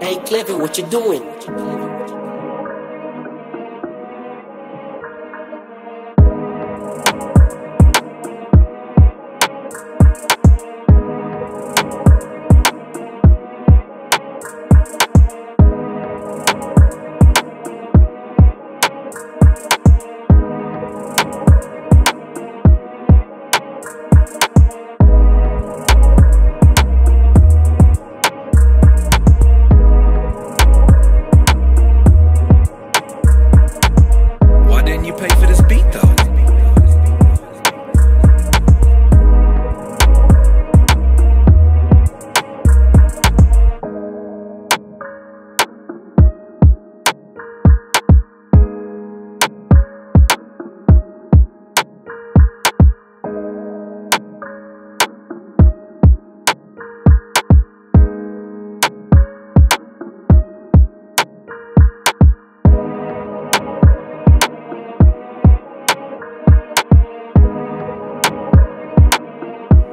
Hey, Clever, what you doing? Why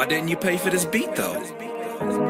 Why didn't you pay for this beat though?